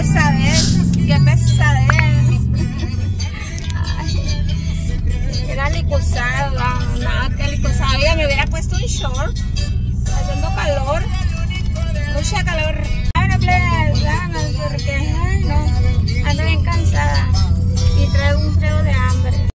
pesadez, qué pesadez. Era licusada, nada que licusada. Oiga, me hubiera puesto un short, haciendo calor, mucha calor.